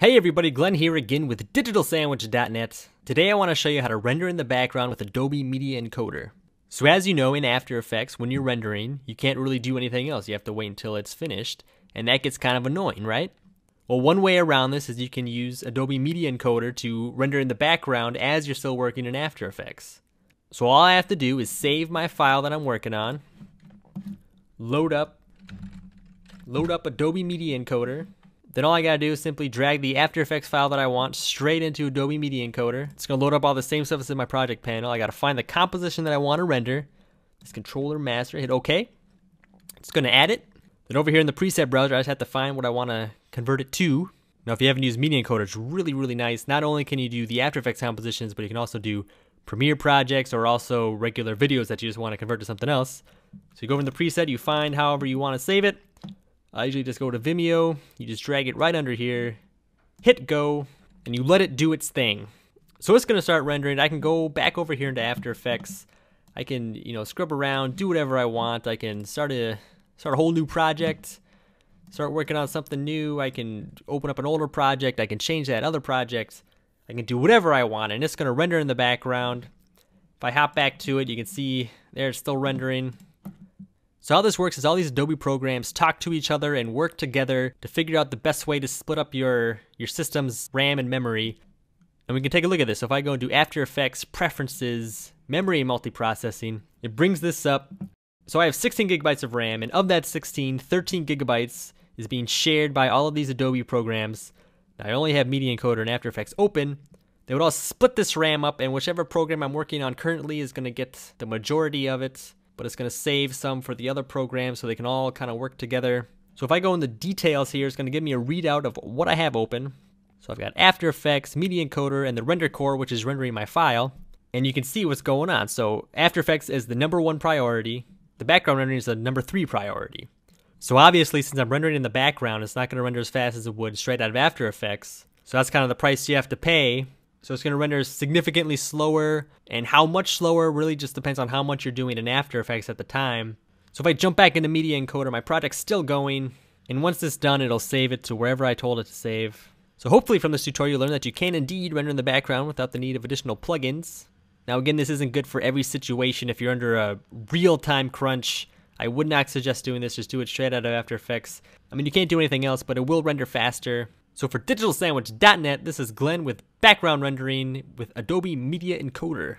Hey everybody, Glen here again with DigitalSandwich.net. Today I want to show you how to render in the background with Adobe Media Encoder. So as you know, in After Effects, when you're rendering, you can't really do anything else. You have to wait until it's finished, and that gets kind of annoying, right? Well, one way around this is you can use Adobe Media Encoder to render in the background as you're still working in After Effects. So all I have to do is save my file that I'm working on, load up, load up Adobe Media Encoder, then all I gotta do is simply drag the After Effects file that I want straight into Adobe Media Encoder. It's gonna load up all the same stuff as in my project panel. I gotta find the composition that I want to render. This controller master, hit OK. It's gonna add it. Then over here in the preset browser, I just have to find what I want to convert it to. Now, if you haven't used Media Encoder, it's really, really nice. Not only can you do the After Effects compositions, but you can also do Premiere projects or also regular videos that you just want to convert to something else. So you go over in the preset, you find however you want to save it. I usually just go to Vimeo, you just drag it right under here, hit go, and you let it do its thing. So it's gonna start rendering. I can go back over here into After Effects. I can, you know, scrub around, do whatever I want. I can start a start a whole new project, start working on something new. I can open up an older project. I can change that other project. I can do whatever I want, and it's gonna render in the background. If I hop back to it, you can see there it's still rendering. So how this works is all these Adobe programs talk to each other and work together to figure out the best way to split up your, your system's RAM and memory. And we can take a look at this. So if I go into After Effects, Preferences, Memory and Multiprocessing, it brings this up. So I have 16 gigabytes of RAM, and of that 16, 13 gigabytes is being shared by all of these Adobe programs. Now I only have Media Encoder and After Effects open. They would all split this RAM up, and whichever program I'm working on currently is going to get the majority of it but it's going to save some for the other programs so they can all kind of work together. So if I go in the details here, it's going to give me a readout of what I have open. So I've got After Effects, Media Encoder, and the Render Core, which is rendering my file. And you can see what's going on. So After Effects is the number one priority. The background rendering is the number three priority. So obviously, since I'm rendering in the background, it's not going to render as fast as it would straight out of After Effects. So that's kind of the price you have to pay so it's going to render significantly slower, and how much slower really just depends on how much you're doing in After Effects at the time. So if I jump back into Media Encoder, my project's still going, and once it's done, it'll save it to wherever I told it to save. So hopefully from this tutorial you learn that you can indeed render in the background without the need of additional plugins. Now again, this isn't good for every situation. If you're under a real-time crunch, I would not suggest doing this. Just do it straight out of After Effects. I mean, you can't do anything else, but it will render faster. So for DigitalSandwich.net, this is Glen with background rendering with Adobe Media Encoder.